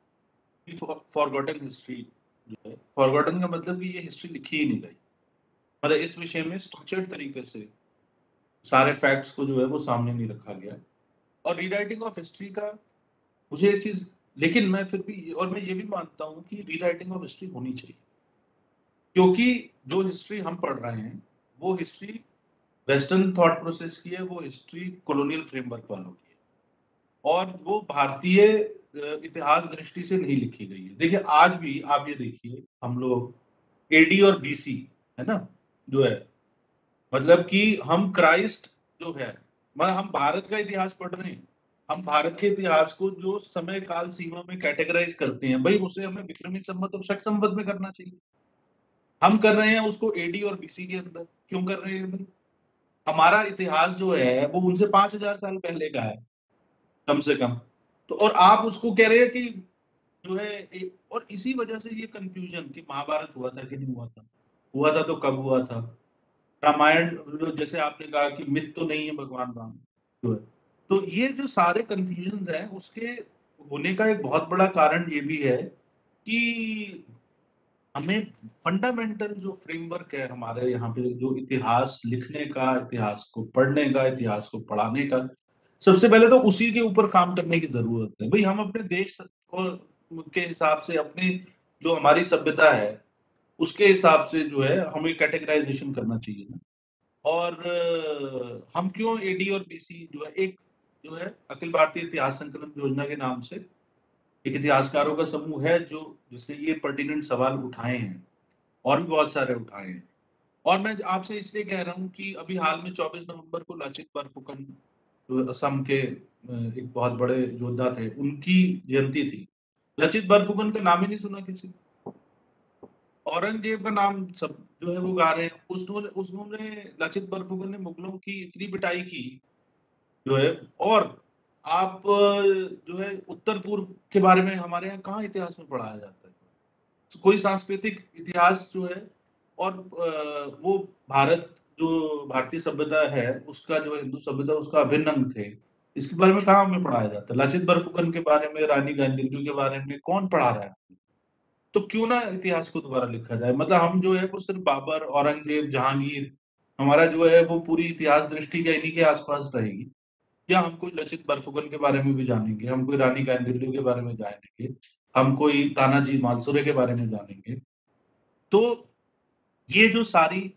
forgotten history जो है फॉरगॉटन का मतलब कि ये हिस्ट्री लिखी ही नहीं गई। मतलब इस विषय में स्ट्रक्चर्ड तरीके से सारे फैक्ट्स को जो है वो सामने नहीं रखा गया। और रीराइटिंग ऑफ़ हिस्ट्री का मुझे एक चीज़ लेकिन मैं फिर भी और मैं ये भी मानता हूँ कि रीराइटिंग ऑफ़ हिस्ट्री होनी चाहिए। क्योंकि जो हिस्ट्री हम पढ़ रहे हैं, वो हिस्ट्री वेस्टर्न थॉट प्रोसेस की है, वो हिस्ट्री कॉलोनियल फ्रेमवर्क वालों की है। और वो भारतीय इतिहास दृष्टि से नहीं लिखी गई है। देखिए, आज भी आप ये देखिए, हम लोग एडी और बीसी है ना? जो है। मतलब कि हम क्राइस्ट जो है मतलब हम भारत का इतिहास पढ़ रहे हैं। हम भारत के इतिहास को जो समय काल सीमा में कैटेगराइज करते हैं, भाई उसे हमें विक्रमी संवत और शक संवत में करना चाहिए। हम कर रहे हैं उसको एडी और बीसी के अंदर। क्यों कर रहे हैं भाई? हमारा इतिहास जो है, वो उनसे पाँच हज़ार साल पहले का है, कम से कम। तो और आप उसको कह रहे हैं कि जो है और इसी वजह से ये कंफ्यूजन कि महाभारत हुआ था कि नहीं हुआ था। हुआ था तो कब हुआ था? रामायण, जैसे आपने कहा कि मिथ तो नहीं है भगवान राम जो है। तो ये जो सारे कंफ्यूजन हैं, उसके होने का एक बहुत बड़ा कारण ये भी है कि हमें फंडामेंटल जो फ्रेमवर्क है हमारे यहाँ पे, जो इतिहास लिखने का, इतिहास को पढ़ने का, इतिहास को पढ़ाने का, सबसे पहले तो उसी के ऊपर काम करने की ज़रूरत है। भाई हम अपने देश के हिसाब से अपनी जो हमारी सभ्यता है उसके हिसाब से जो है हमें कैटेगराइजेशन करना चाहिए ना। और हम क्यों एडी और बीसी जो है एक जो है अखिल भारतीय इतिहास संकलन योजना के नाम से एक इतिहासकारों का समूह है जो जिसने ये पर्टिनेंट सवाल उठाए हैं और भी बहुत सारे उठाए हैं। और मैं आपसे इसलिए कह रहा हूँ कि अभी हाल में 24 नवंबर को लाचित बरफुकन जो असम के एक बहुत बड़े योद्धा थे उनकी जयंती थी। लचित बरफुकन का नाम ही नहीं सुना किसी औरंगज़ेब का नाम सब जो है वो गा रहे हैं। उसने उसने लचित बरफुकन ने मुगलों की इतनी पिटाई की जो है। और आप जो है उत्तर पूर्व के बारे में हमारे यहाँ कहाँ इतिहास में पढ़ाया जाता है? कोई सांस्कृतिक इतिहास जो है और वो भारत जो भारतीय सभ्यता है, उसका जो हिंदू सभ्यता, उसका अभिन्न अंग थे, इसके बारे में कहाँ हमें पढ़ाया जाता है? लचित बरफुकन के बारे में, रानी गांधी के बारे में कौन पढ़ा रहा है? तो क्यों ना इतिहास को दोबारा लिखा जाए? मतलब हम जो है वो सिर्फ़ बाबर, औरंगज़ेब, जहांगीर, हमारा जो है वो पूरी इतिहास दृष्टि क्या इन्हीं के आसपास रहेगी? या हम कोई लचित बरफुकन के बारे में भी जानेंगे? हम कोई रानी गांधी के बारे में जानेंगे? हम कोई तानाजी मालसुरे के बारे में जानेंगे? तो ये जो सारी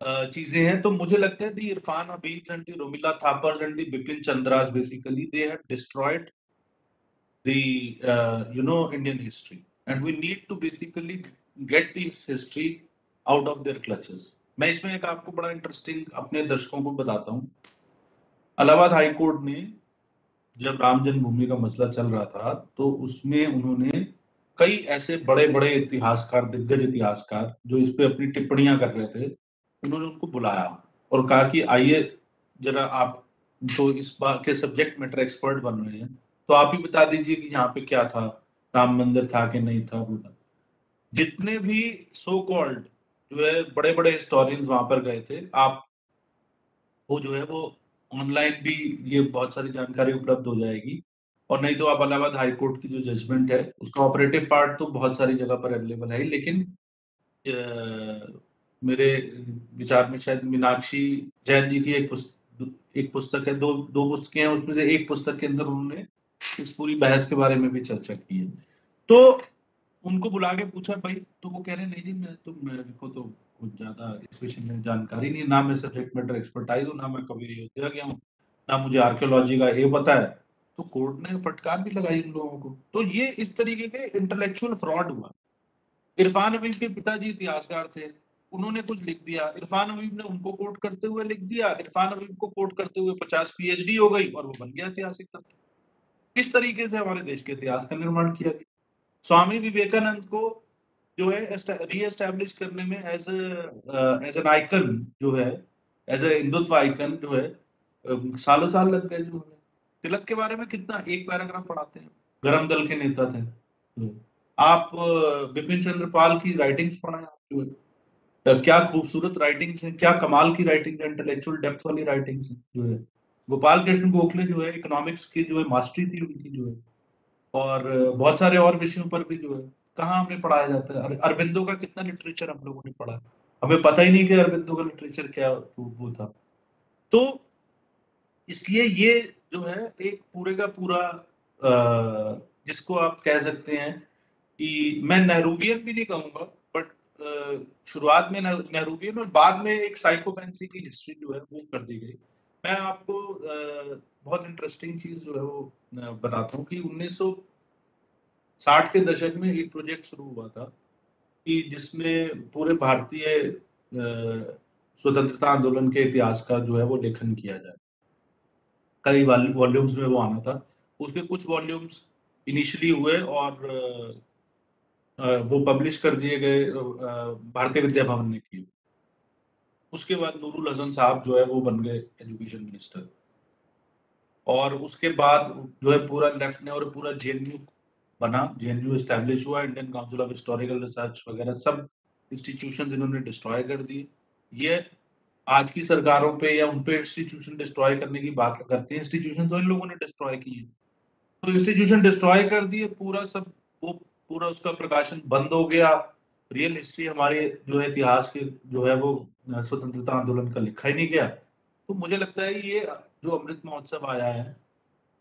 चीज़ें हैं तो मुझे लगता है the Irfan Abid and the Romila Thapar and the Bipin Chandras basically they have destroyed you know Indian history and we need to basically get this history out of their clutches मैं इसमें एक आपको बड़ा interesting अपने दर्शकों को बताता हूँ। अलाहाबाद हाई कोर्ट ने जब राम जन्मभूमि का मसला चल रहा था तो उसमें उन्होंने कई ऐसे बड़े बड़े इतिहासकार, दिग्गज इतिहासकार जो इस पे अपनी टिप्पणियाँ कर रहे थे, उन्होंने उनको बुलाया और कहा कि आइए जरा आप तो इस बात के सब्जेक्ट मैटर एक्सपर्ट बन रहे हैं तो आप ही बता दीजिए कि यहाँ पे क्या था। राम मंदिर था कि नहीं था, वो जितने भी सो कॉल्ड जो है बड़े बड़े हिस्टोरियंस वहाँ पर गए थे, आप वो जो है, वो ऑनलाइन भी ये बहुत सारी जानकारी उपलब्ध हो जाएगी। और नहीं तो आप अलाहाबाद हाई कोर्ट की जो जजमेंट है, उसका ऑपरेटिव पार्ट तो बहुत सारी जगह पर अवेलेबल है लेकिन मेरे विचार में शायद मीनाक्षी जैन जी की एक पुस्तक एक पुस्तक है, दो दो पुस्तकें हैं, उसमें से एक पुस्तक के अंदर उन्होंने इस पूरी बहस के बारे में भी चर्चा की है। तो उनको बुला के पूछा, भाई तो वो कह रहे नहीं जी, मैं तो मेरे को तो कुछ ज़्यादा इस विषय में जानकारी नहीं ना मैं सब्जेक्ट मैटर एक्सपर्टाइज हूँ, ना मैं कभी अयोध्या गया हूँ, ना मुझे आर्कियोलॉजी का ये पता है। तो कोर्ट ने फटकार भी लगाई इन लोगों को। तो ये इस तरीके के इंटेलेक्चुअल फ्रॉड हुआ। इरफान अमीन के पिताजी इतिहासकार थे। उन्होंने कुछ लिख दिया। इरफान अबीब ने उनको कोट करते हुए लिख दिया। इरफान अबीब को कोट करते हुए पचास पीएचडी हो गई और वो बन गया ऐतिहासिक तत्व। इस तरीके से हमारे देश के इतिहास का निर्माण किया गया? स्वामी विवेकानंद को जो है रीएस्टैब्लिश करने में एज एज एन आइकन जो है एज ए हिंदुत्व आइकन जो है सालों साल लग गए जो है। तिलक के बारे में कितना एक पैराग्राफ पढ़ाते हैं। गरम दल के नेता थे। आप बिपिन चंद्र पाल की राइटिंग्स पढ़ाए जो है। क्या खूबसूरत राइटिंग्स हैं, क्या कमाल की राइटिंग्स इंटेलेक्चुअल डेप्थ वाली राइटिंग्स जो है। गोपाल कृष्ण गोखले जो है इकोनॉमिक्स की जो है मास्टरी थी उनकी जो है, और बहुत सारे और विषयों पर भी जो है, कहाँ हमें पढ़ाया जाता है? अरबिंदो का कितना लिटरेचर हम लोगों ने पढ़ा? हमें पता ही नहीं कि अरबिंदो का लिटरेचर क्या वो था। तो इसलिए ये जो है, एक पूरे का पूरा जिसको आप कह सकते हैं कि मैं नेहरूवियन भी नहीं कहूँगा बट शुरुआत में नेहरूवियन और बाद में एक साइकोफेंसी की हिस्ट्री जो है, वो कर दी गई। मैं आपको बहुत इंटरेस्टिंग चीज़ जो है वो बताता हूँ कि 1960 के दशक में एक प्रोजेक्ट शुरू हुआ था कि जिसमें पूरे भारतीय स्वतंत्रता आंदोलन के इतिहास का जो है वो लेखन किया जाए। कई वॉल्यूम्स में वो आना था। उसके कुछ वॉल्यूम्स इनिशियली हुए और वो पब्लिश कर दिए गए भारतीय विद्या भवन ने किए। उसके बाद नूरुल हसन साहब जो है वो बन गए एजुकेशन मिनिस्टर। और उसके बाद जो है पूरा लेफ़्ट ने और पूरा जेएनयू बना। जेएनयू स्टैब्लिश हुआ Indian council of historical research वगैरह सब इंस्टीट्यूशन इन्होंने डिस्ट्रॉय कर दिए। ये आज की सरकारों पे या उन पे इंस्टीट्यूशन डिस्ट्रॉय करने की बात करते हैं। इंस्टीट्यूशन तो इन लोगों ने डिस्ट्रॉय किए तो इंस्टीट्यूशन डिस्ट्रॉय कर दिए, पूरा सब वो, पूरा उसका प्रकाशन बंद हो गया। रियल हिस्ट्री हमारे जो है इतिहास के जो है वो स्वतंत्रता आंदोलन का लिखा ही नहीं गया। तो मुझे लगता है ये जो अमृत महोत्सव आया है,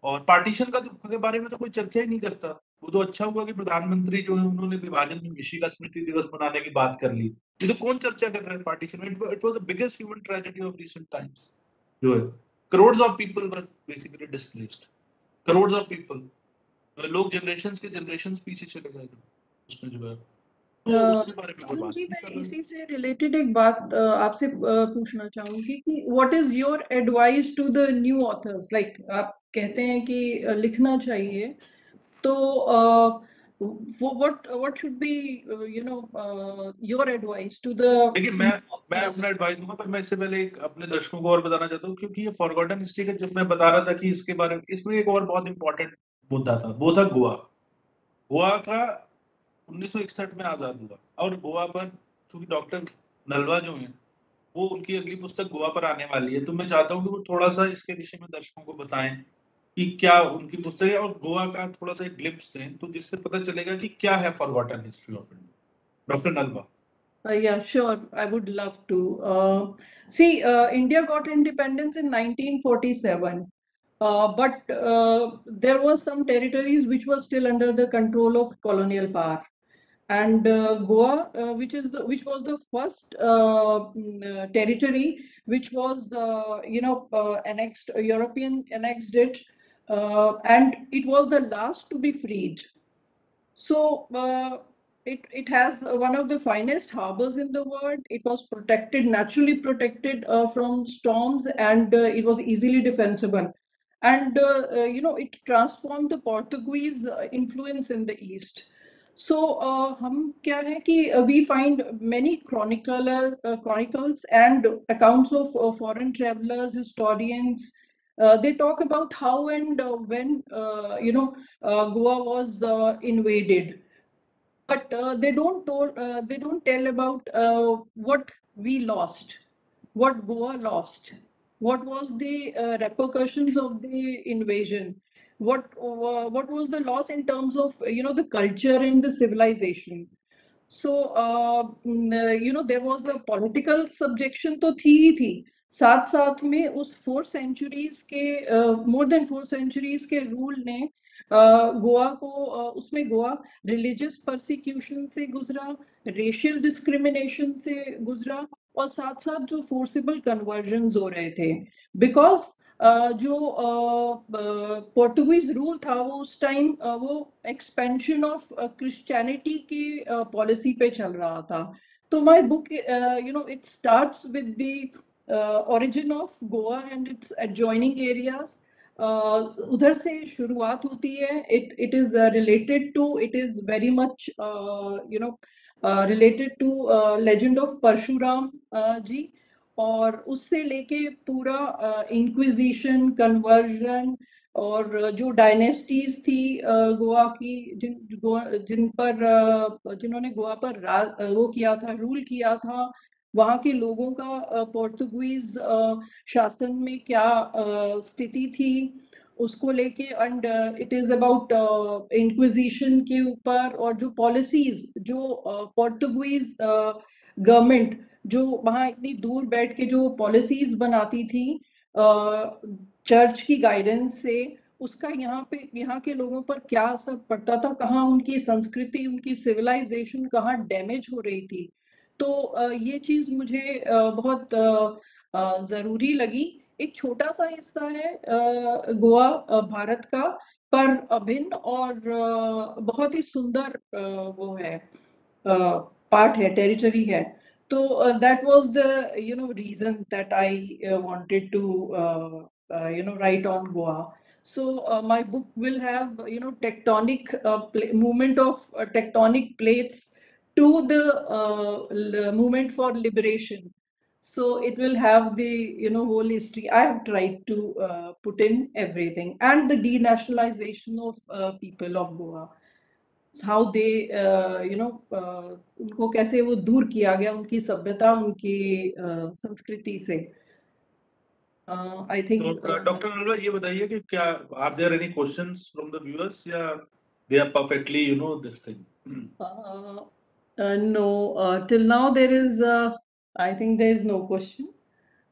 और पार्टीशन का तो के बारे में तो कोई चर्चा ही नहीं करता। वो तो अच्छा हुआ कि प्रधानमंत्री जो है उन्होंने विभाजन में का स्मृति दिवस मनाने की बात कर ली। ये तो कौन चर्चा कर रहा है पार्टीशन में? It was the biggest human tragedy of recent times जो है। Crore of people were basically displaced crore of people लोग जनरेशन के जनरेशन पीछे चले गए उसमें जो है
तो मैं इसी से रिलेटेड एक बात आपसे पूछना चाहूँगी कि what is your advice to the new authors like आप कहते हैं कि लिखना चाहिए। तो what what should be you know your advice to the
देखिए मैं मैं अपना एडवाइस दूँगा पर मैं इससे पहले एक अपने दर्शकों को और बताना चाहता हूँ क्योंकि ये फॉरगॉटन हिस्ट्री का जब मैं बता रहा था कि इसके बारे में इसमें एक और बहुत इंपॉर्टेंट मुद्दा था वो था गोवा। गोवा का 1961 में आज़ाद हुआ और गोवा पर चूँकि डॉक्टर नलवा जो हैं वो उनकी अगली पुस्तक गोवा पर आने वाली है तो मैं चाहता हूँ कि वो थोड़ा सा इसके विषय में दर्शकों को बताएँ कि क्या उनकी पुस्तक है और गोवा का थोड़ा सा एक ग्लिप्स दें तो जिससे पता चलेगा कि क्या है forgotten history of India doctor Nalwa
Uh, yeah, sure. I would love to. Uh, see, uh, India got independence in 1947, uh, but uh, there were some territories which were still under the control of colonial power. And uh, Goa, uh, which is the which was the first uh, mm, territory which was you know annexed European annexed it, and it was the last to be freed. So it, it has one of the finest harbors in the world. It was protected, naturally protected uh, from storms, and uh, it was easily defensible. And uh, you know, it transformed the Portuguese influence in the east. So uh, hum kya hai ki, uh, we find many uh, chronicles and accounts of uh, foreign travelers, historians. Uh, they talk about how and uh, when uh, you know Goa was invaded, but they don't told, they don't tell about what we lost, what Goa lost, what was the repercussions of the invasion? What uh, what was the loss in terms of you know the culture and the civilization so uh, you know there was a political subjection to thi hi thi साथ साथ में उस four centuries के more than four centuries के rule ने गोवा को उसमें Goa religious persecution से गुजरा रेशियल डिस्क्रिमिनेशन से गुजरा और साथ साथ जो फोर्सिबल कन्वर्जन हो रहे थे बिकॉज़ जो पोर्टुगीज रूल था, वो उस टाइम वो एक्सपेंशन ऑफ़ क्रिश्चियनिटी की पॉलिसी पे चल रहा था। तो my book you know it starts with the origin of Goa and its adjoining areas उधर से शुरुआत होती है। It it is related to it is very much you know related to legend of Parshuram ji. और उससे लेके पूरा inquisition conversion और जो डायनेस्टीज थी गोवा की, जिन, गोवा, जिन पर जिन्होंने गोवा पर वो किया था रूल किया था, वहाँ के लोगों का पोर्तुगीज शासन में क्या स्थिति थी, उसको लेके and it is about inquisition के ऊपर और जो पॉलिसीज़ जो पोर्तुगीज गवर्नमेंट जो वहाँ इतनी दूर बैठ के जो पॉलिसीज़ बनाती थी चर्च की गाइडेंस से, उसका यहाँ पे, यहाँ के लोगों पर क्या असर पड़ता था? कहाँ उनकी संस्कृति, उनकी सिविलाइजेशन कहाँ डैमेज हो रही थी? तो ये चीज़ मुझे बहुत ज़रूरी लगी। एक छोटा सा हिस्सा है गोवा भारत का, पर अभिन्न और बहुत ही सुंदर वो है part here, territory here. so uh, that was the you know reason that I uh, wanted to uh, uh you know write on Goa. So uh, my book will have you know tectonic uh, movement of tectonic plates to the movement for liberation. So it will have the you know whole history. I have tried to put in everything and the denationalization of people of Goa. How they uh, you know उनको कैसे वो दूर किया गया उनकी सभ्यता उनकी संस्कृति से। आई थिंक
डॉक्टर नलवा ये बताइए कि क्या are there any questions from the viewers या they are perfectly you know this thing
no uh, till now there is uh, I think there is no question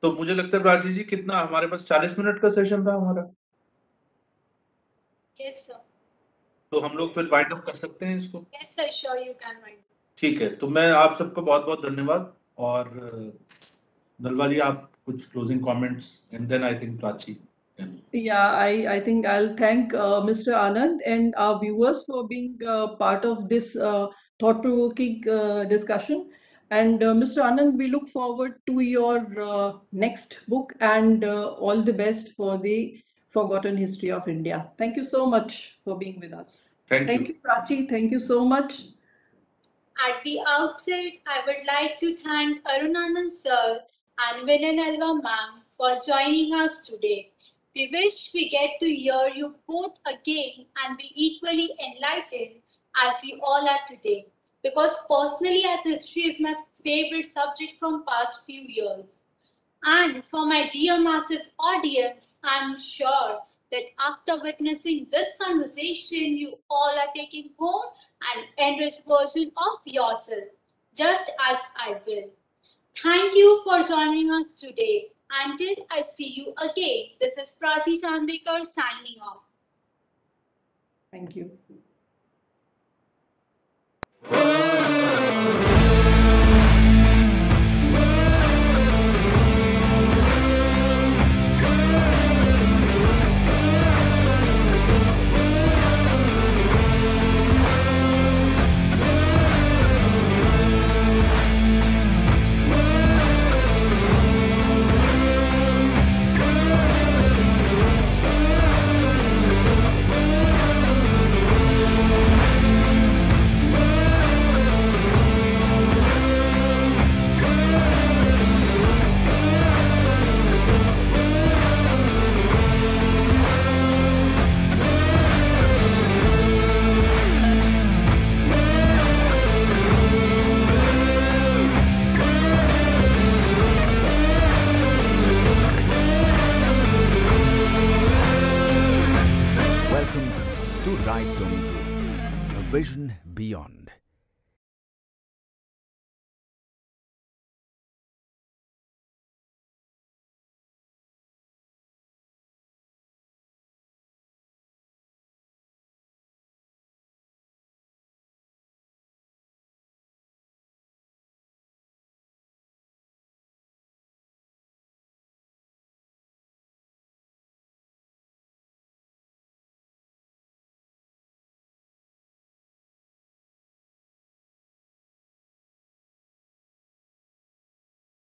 तो मुझे लगता है प्राची जी कितना हमारे पास 40 मिनट का सेशन था हमारा।
यस सर
तो हम लोग फिर वाइंड अप कर सकते हैं इसको
yes sir sure you can wind
ठीक है तो मैं आप सबको बहुत बहुत धन्यवाद और नलवा जी आप कुछ closing comments and then I think Prachi
Yeah, I, I think I'll thank uh, Mr. Anand and our viewers for being uh, part of this uh, thought-provoking uh, discussion. And uh, Mr. Anand, we look forward to your uh, next book and uh, all the best for the forgotten history of India. Thank you so much for being with us.
Thank,
Thank you. you, Prachi. Thank you so much.
At the outset, I would like to thank Arunanand sir and Vinan Alva ma'am for joining us today. We wish we get to hear you both again and be equally enlightened as we all are today because personally as history is my favorite subject from past few years. And for my dear massive audience, I'm sure that after witnessing this conversation, you all are taking home an enriched version of yourself, just as I will. Thank you for joining us today. Until I see you again, this is Prachi Chandekar signing off.
Thank you.